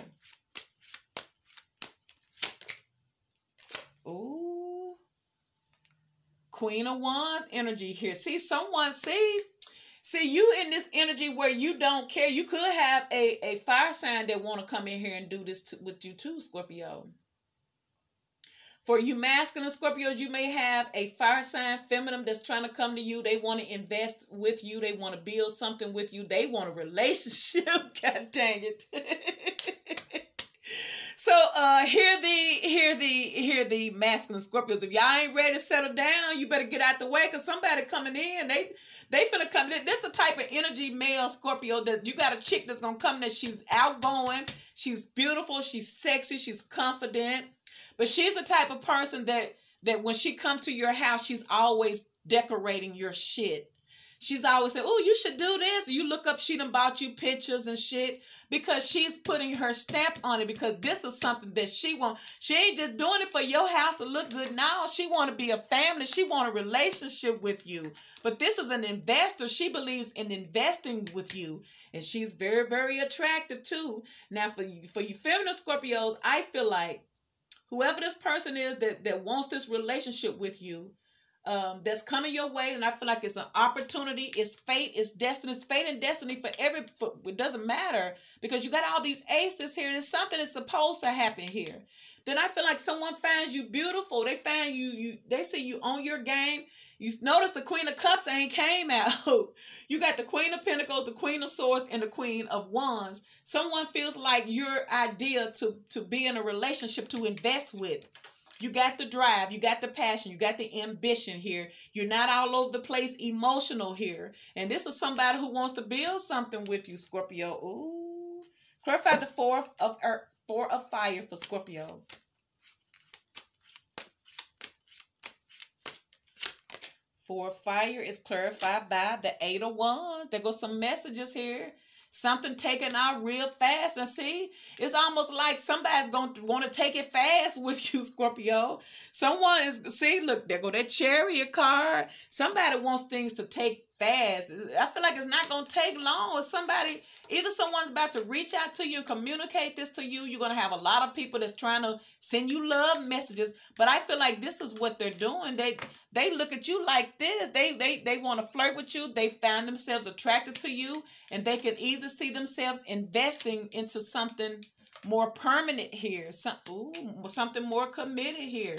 Ooh. Queen of Wands energy here. See, someone, see, see you in this energy where you don't care. You could have a, a fire sign that want to come in here and do this to, with you too, Scorpio. For you masculine Scorpios, you may have a fire sign feminine that's trying to come to you. They want to invest with you. They want to build something with you. They want a relationship. God dang it. So uh here the here the here the masculine Scorpios. If y'all ain't ready to settle down, you better get out the way because somebody coming in. They they finna come. This the type of energy male Scorpio that you got a chick that's gonna come that she's outgoing, she's beautiful, she's sexy, she's confident. But she's the type of person that that when she comes to your house, she's always decorating your shit. She's always saying, "Oh, you should do this." You look up, she done bought you pictures and shit because she's putting her stamp on it because this is something that she want. She ain't just doing it for your house to look good now. She want to be a family. She want a relationship with you. But this is an investor. She believes in investing with you, and she's very, very attractive too. Now, for you, for you feminine Scorpios, I feel like whoever this person is that that wants this relationship with you um, that's coming your way, and I feel like it's an opportunity. It's fate. It's destiny. It's fate and destiny for every. For, it doesn't matter because you got all these aces here. There's something that's supposed to happen here. Then I feel like someone finds you beautiful. They find you. You. They see you on your game. You notice the Queen of Cups ain't came out. you got the Queen of Pentacles, the Queen of Swords, and the Queen of Wands. Someone feels like your idea to to be in a relationship to invest with you got the drive, you got the passion, you got the ambition here. You're not all over the place emotional here. And this is somebody who wants to build something with you, Scorpio. Ooh. Clarify the four of earth, four of fire for Scorpio. Four of fire is clarified by the eight of wands. There go some messages here something taken off real fast. And see, it's almost like somebody's going to want to take it fast with you, Scorpio. Someone is, see, look, there go that chariot card. Somebody wants things to take fast. I feel like it's not going to take long. Or somebody, either someone's about to reach out to you, communicate this to you. You're going to have a lot of people that's trying to send you love messages. But I feel like this is what they're doing. They they look at you like this. They they they want to flirt with you. They find themselves attracted to you, and they can easily see themselves investing into something more permanent here. Some, ooh, something more committed here.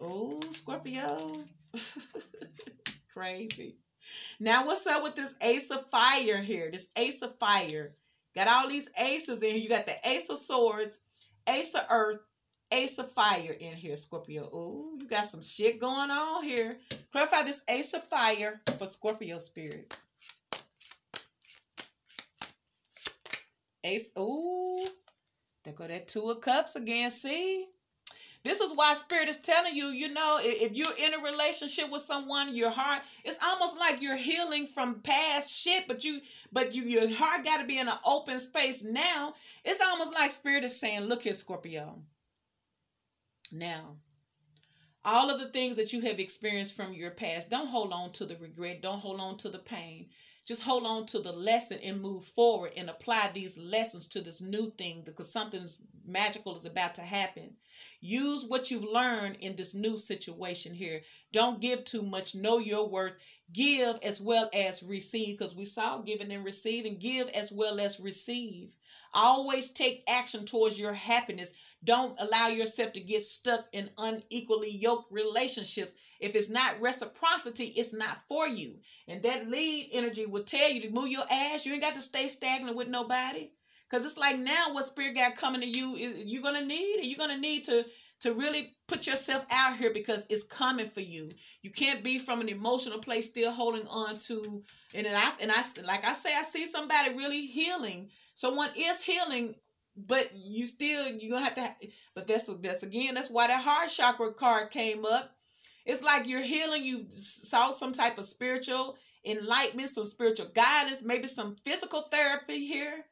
Oh, Scorpio. it's crazy. Now, what's up with this ace of fire here? This ace of fire. Got all these aces in here. You got the ace of swords, ace of earth, ace of fire in here, Scorpio. Oh, you got some shit going on here. Clarify this ace of fire for Scorpio spirit. Ace, oh, There go that two of cups again. See? This is why spirit is telling you, you know, if you're in a relationship with someone, your heart, it's almost like you're healing from past shit, but you but you your heart got to be in an open space now. It's almost like spirit is saying, look here, Scorpio. Now, all of the things that you have experienced from your past, don't hold on to the regret, don't hold on to the pain. Just hold on to the lesson and move forward and apply these lessons to this new thing because something's magical is about to happen. Use what you've learned in this new situation here. Don't give too much. Know your worth. Give as well as receive because we saw giving and receiving. Give as well as receive. Always take action towards your happiness. Don't allow yourself to get stuck in unequally yoked relationships if it's not reciprocity, it's not for you. And that lead energy will tell you to move your ass. You ain't got to stay stagnant with nobody. Cause it's like now what spirit got coming to you is you're gonna need it. You're gonna need to to really put yourself out here because it's coming for you. You can't be from an emotional place still holding on to and I and I like I say I see somebody really healing. Someone is healing, but you still you're gonna have to. But that's that's again that's why that heart chakra card came up it's like you're healing. You saw some type of spiritual enlightenment, some spiritual guidance, maybe some physical therapy here.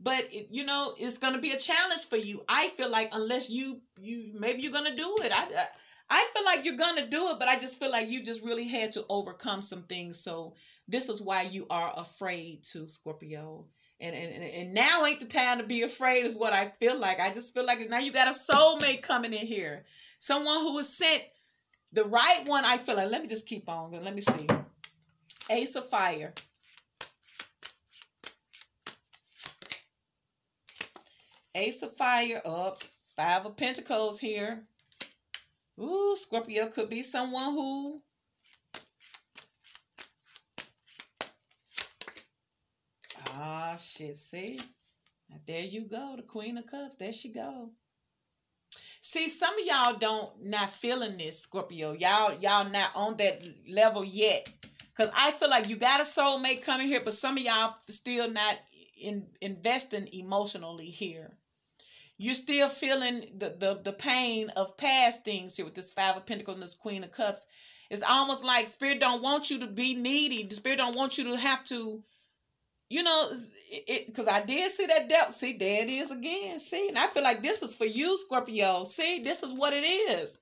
But it, you know, it's going to be a challenge for you. I feel like unless you you maybe you're going to do it. I, I I feel like you're going to do it, but I just feel like you just really had to overcome some things. So this is why you are afraid to Scorpio. And, and, and now ain't the time to be afraid is what I feel like. I just feel like now you got a soulmate coming in here. Someone who was sent the right one, I feel like, let me just keep on. Let me see. Ace of Fire. Ace of Fire up. Five of Pentacles here. Ooh, Scorpio could be someone who Ah, shit, see? There you go, the Queen of Cups. There she go. See, some of y'all don't not feeling this, Scorpio. Y'all, y'all not on that level yet. Cause I feel like you got a soulmate coming here, but some of y'all still not in investing emotionally here. You're still feeling the, the the pain of past things here with this five of pentacles and this queen of cups. It's almost like spirit don't want you to be needy. The spirit don't want you to have to you know, it because I did see that devil. See, there it is again. See, and I feel like this is for you, Scorpio. See, this is what it is.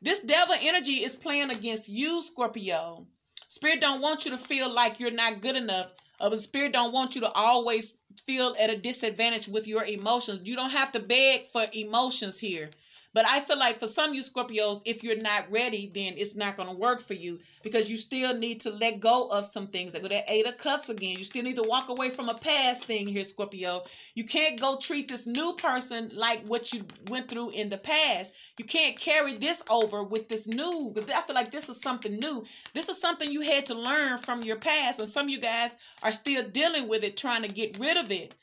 This devil energy is playing against you, Scorpio. Spirit don't want you to feel like you're not good enough. The spirit don't want you to always feel at a disadvantage with your emotions. You don't have to beg for emotions here. But I feel like for some of you Scorpios, if you're not ready, then it's not going to work for you because you still need to let go of some things. Like with that Eight of Cups again, you still need to walk away from a past thing here, Scorpio. You can't go treat this new person like what you went through in the past. You can't carry this over with this new. I feel like this is something new. This is something you had to learn from your past, and some of you guys are still dealing with it, trying to get rid of it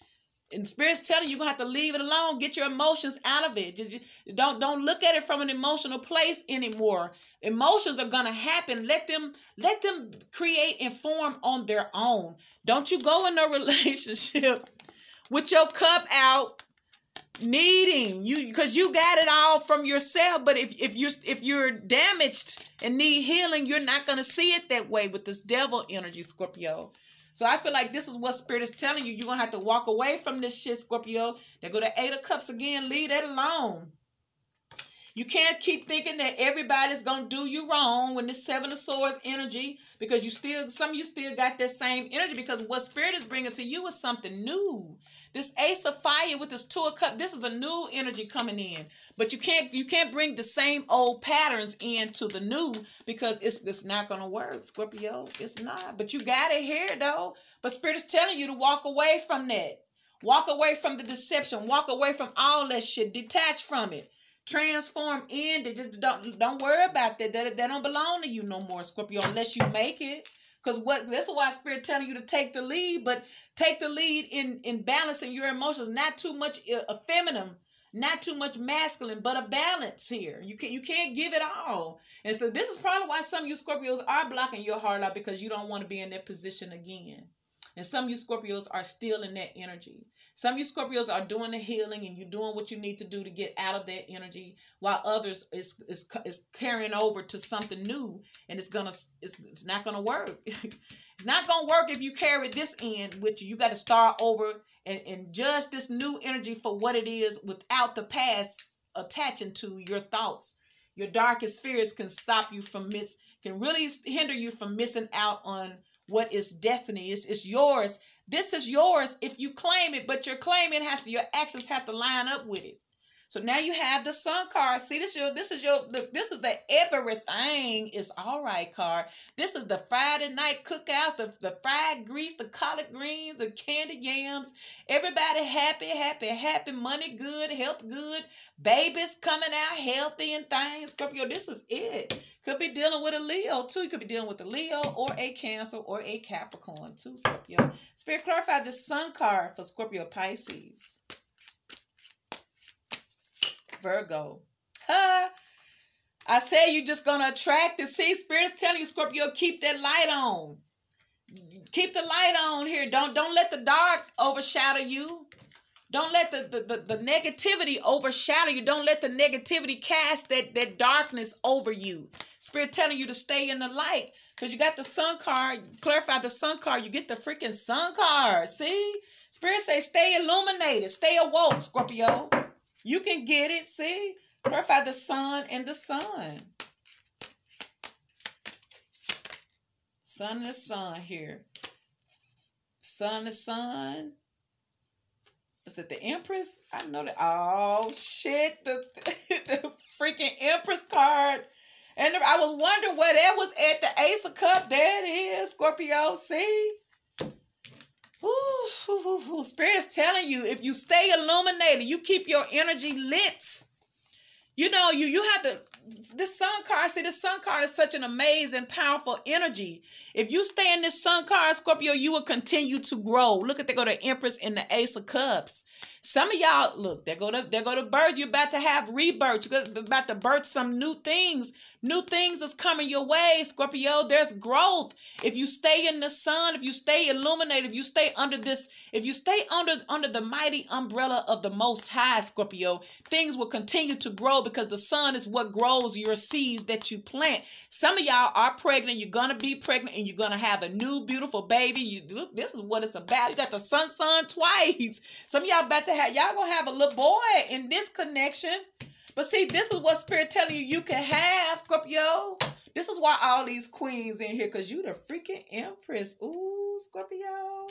and spirit's telling you you're gonna have to leave it alone. Get your emotions out of it. Don't don't look at it from an emotional place anymore. Emotions are gonna happen. Let them let them create and form on their own. Don't you go in a relationship with your cup out needing you because you got it all from yourself. But if, if you're if you're damaged and need healing you're not gonna see it that way with this devil energy scorpio so I feel like this is what Spirit is telling you. You're to have to walk away from this shit, Scorpio. They go to Eight of Cups again. Leave that alone. You can't keep thinking that everybody's going to do you wrong when this Seven of Swords energy because you still, some of you still got that same energy because what Spirit is bringing to you is something new. This Ace of Fire with this Two of Cup, this is a new energy coming in. But you can't you can't bring the same old patterns into the new because it's it's not gonna work, Scorpio. It's not. But you got it here though. But Spirit is telling you to walk away from that. Walk away from the deception. Walk away from all that shit. Detach from it. Transform in. Just don't don't worry about that. That, that don't belong to you no more, Scorpio, unless you make it. Because what this is why Spirit telling you to take the lead, but take the lead in in balancing your emotions. Not too much uh, feminine, not too much masculine, but a balance here. You can you can't give it all. And so this is probably why some of you Scorpios are blocking your heart out because you don't want to be in that position again. And some of you Scorpios are still in that energy. Some of you Scorpios are doing the healing and you're doing what you need to do to get out of that energy, while others is is, is carrying over to something new and it's gonna it's, it's not gonna work. it's not gonna work if you carry this in with you. You got to start over and, and judge this new energy for what it is without the past attaching to your thoughts. Your darkest fears can stop you from miss can really hinder you from missing out on what is destiny. It's, it's yours this is yours if you claim it, but your claiming has to, your actions have to line up with it. So now you have the sun card. See, this is your this is your this is the everything is all right card. This is the Friday night cookouts, the, the fried grease, the collard greens, the candy yams. Everybody happy, happy, happy, money good, health good, babies coming out healthy and things. Scorpio, this is it. Could be dealing with a Leo too. You could be dealing with a Leo or a Cancer or a Capricorn too, Scorpio. Spirit clarify the sun card for Scorpio Pisces. Virgo. Huh? I say you're just gonna attract the see spirits telling you, Scorpio, keep that light on. Keep the light on here. Don't don't let the dark overshadow you. Don't let the, the, the, the, negativity overshadow you. Don't let the negativity cast that, that darkness over you. Spirit telling you to stay in the light. Because you got the sun card. Clarify the sun card. You get the freaking sun card. See? Spirit say stay illuminated. Stay awoke, Scorpio. You can get it. See? Clarify the sun and the sun. Sun and the sun here. Sun and sun. Is it the Empress? I know that. Oh, shit. The, the freaking Empress card and I was wondering where that was at the Ace of Cup. That is Scorpio. See? Ooh, Spirit is telling you if you stay illuminated, you keep your energy lit. You know, you you have to this sun card, see, this sun card is such an amazing, powerful energy. If you stay in this sun card, Scorpio, you will continue to grow. Look at they go to Empress and the Ace of Cups. Some of y'all, look, they go to they go to birth. You're about to have rebirth. You're about to birth some new things. New things is coming your way, Scorpio. There's growth. If you stay in the sun, if you stay illuminated, if you stay under this, if you stay under under the mighty umbrella of the Most High, Scorpio, things will continue to grow because the sun is what grows your seeds that you plant. Some of y'all are pregnant. You're gonna be pregnant, and you're gonna have a new beautiful baby. You look. This is what it's about. You got the sun, sun twice. Some of y'all about to have y'all gonna have a little boy in this connection. But see, this is what Spirit telling you you can have, Scorpio. This is why all these queens in here, because you the freaking empress. Ooh, Scorpio.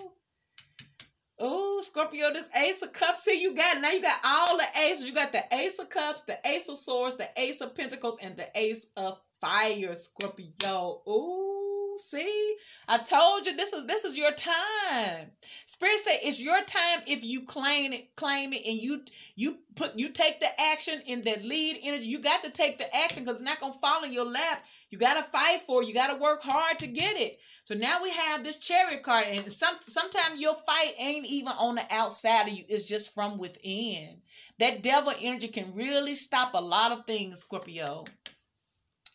Ooh, Scorpio, this Ace of Cups. See, you got now you got all the aces. You got the Ace of Cups, the Ace of Swords, the Ace of Pentacles, and the Ace of Fire, Scorpio. Ooh see? I told you this is this is your time. Spirit say it's your time if you claim it claim it and you you put you take the action in that lead energy. You got to take the action because it's not gonna fall in your lap. You got to fight for it. You got to work hard to get it. So now we have this chariot card and some sometimes your fight ain't even on the outside of you. It's just from within. That devil energy can really stop a lot of things scorpio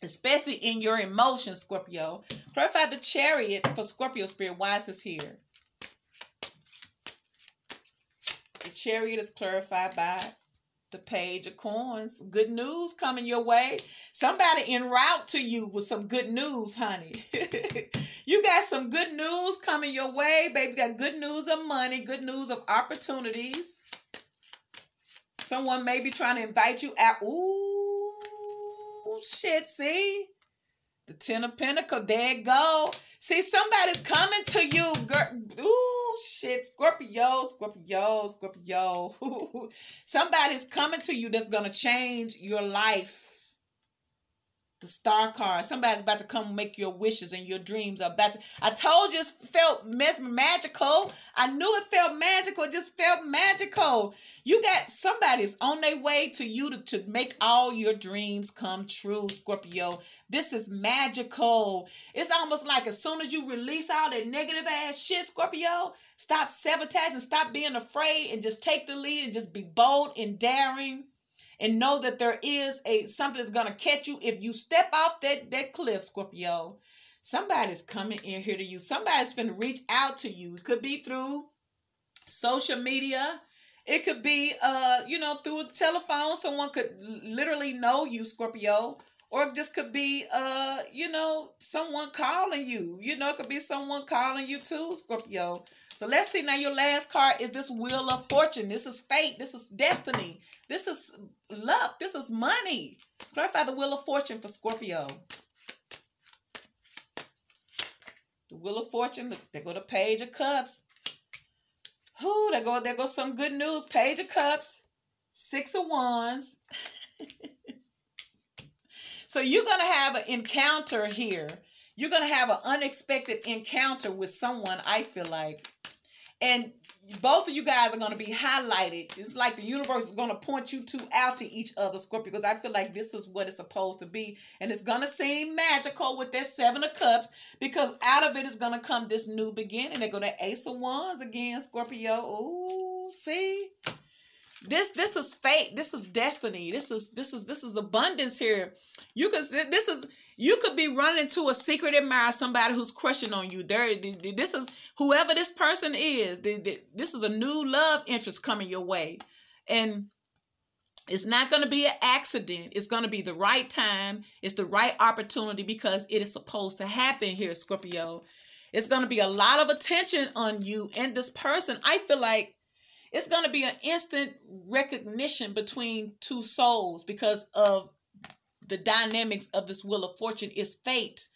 especially in your emotions, Scorpio. Clarify the chariot for Scorpio spirit. Why is this here? The chariot is clarified by the page of coins. Good news coming your way. Somebody en route to you with some good news, honey. you got some good news coming your way, baby. got good news of money, good news of opportunities. Someone may be trying to invite you out. Ooh, shit, see? The Ten of Pentacles, there go. See, somebody's coming to you, girl. Ooh, shit, Scorpio, Scorpio, Scorpio. somebody's coming to you that's going to change your life the star card. Somebody's about to come make your wishes and your dreams are about to. I told you it felt mes- magical. I knew it felt magical. It just felt magical. You got somebody's on their way to you to, to make all your dreams come true, Scorpio. This is magical. It's almost like as soon as you release all that negative ass shit, Scorpio, stop sabotaging, stop being afraid, and just take the lead and just be bold and daring and know that there is a something that's gonna catch you if you step off that that cliff, Scorpio. Somebody's coming in here to you. Somebody's gonna reach out to you. It could be through social media. It could be, uh, you know, through a telephone. Someone could literally know you, Scorpio. Or it just could be, uh, you know, someone calling you. You know, it could be someone calling you too, Scorpio. So let's see now. Your last card is this Wheel of Fortune. This is fate. This is destiny. This is luck. This is money. Clarify the Wheel of Fortune for Scorpio. The Wheel of Fortune. They go to Page of Cups. Who? there go, there goes some good news. Page of Cups. Six of Wands. so you're going to have an encounter here. You're going to have an unexpected encounter with someone, I feel like and both of you guys are going to be highlighted. It's like the universe is going to point you two out to each other, Scorpio, because I feel like this is what it's supposed to be. And it's going to seem magical with that Seven of Cups because out of it is going to come this new beginning. They're going to Ace of Wands again, Scorpio. Ooh, see? This this is fate. This is destiny. This is this is this is abundance here. You can this is you could be running to a secret admirer, somebody who's crushing on you. There, this is whoever this person is. This is a new love interest coming your way, and it's not going to be an accident. It's going to be the right time. It's the right opportunity because it is supposed to happen here, Scorpio. It's going to be a lot of attention on you and this person. I feel like it's going to be an instant recognition between two souls because of the dynamics of this wheel of fortune is fate.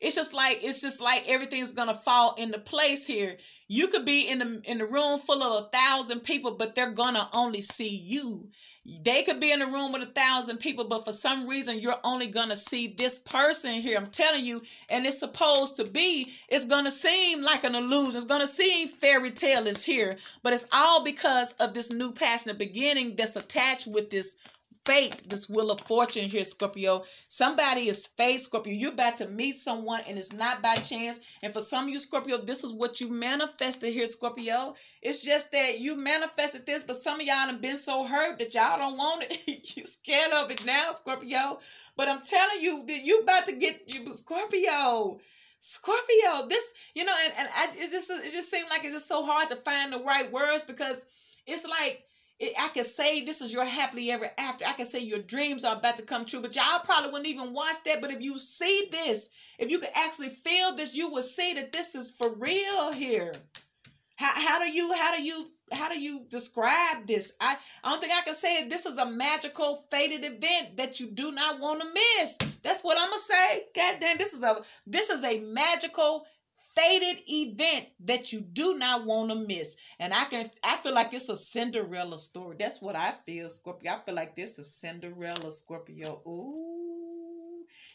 It's just like it's just like everything's gonna fall into place here. You could be in the in the room full of a thousand people but they're gonna only see you they could be in a room with a thousand people but for some reason you're only gonna see this person here i'm telling you. And it's supposed to be it's gonna seem like an illusion. It's gonna seem fairy tale is here but it's all because of this new passionate beginning that's attached with this fate, this wheel of fortune here, Scorpio. Somebody is fate, Scorpio. You're about to meet someone and it's not by chance. And for some of you, Scorpio, this is what you manifested here, Scorpio. It's just that you manifested this, but some of y'all have been so hurt that y'all don't want it. you scared of it now, Scorpio. But I'm telling you that you about to get you, Scorpio. Scorpio, this, you know, and, and I, it just it just seemed like it's just so hard to find the right words because it's like I can say this is your happily ever after. I can say your dreams are about to come true, but y'all probably wouldn't even watch that. But if you see this, if you could actually feel this, you would see that this is for real here. How, how do you how do you how do you describe this? I, I don't think I can say it. This is a magical fated event that you do not want to miss. That's what I'm gonna say. God damn, this is a this is a magical fated event that you do not want to miss. And I can I feel like it's a Cinderella story. That's what I feel, Scorpio. I feel like this is Cinderella, Scorpio. Ooh.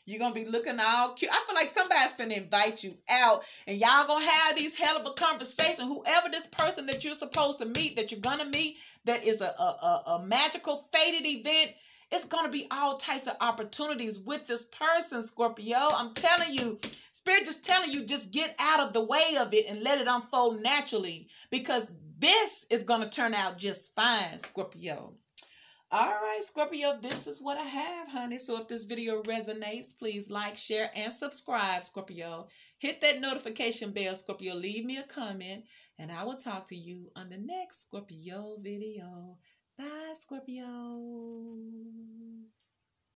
You're gonna be looking all cute. I feel like somebody's gonna invite you out and y'all gonna have these hell of a conversation. Whoever this person that you're supposed to meet, that you're gonna meet, that is a, a, a, a magical fated event. It's gonna be all types of opportunities with this person, Scorpio. I'm telling you, Spirit just telling you, just get out of the way of it and let it unfold naturally because this is going to turn out just fine, Scorpio. All right, Scorpio, this is what I have, honey. So if this video resonates, please like, share, and subscribe, Scorpio. Hit that notification bell, Scorpio. Leave me a comment, and I will talk to you on the next Scorpio video. Bye, Scorpios.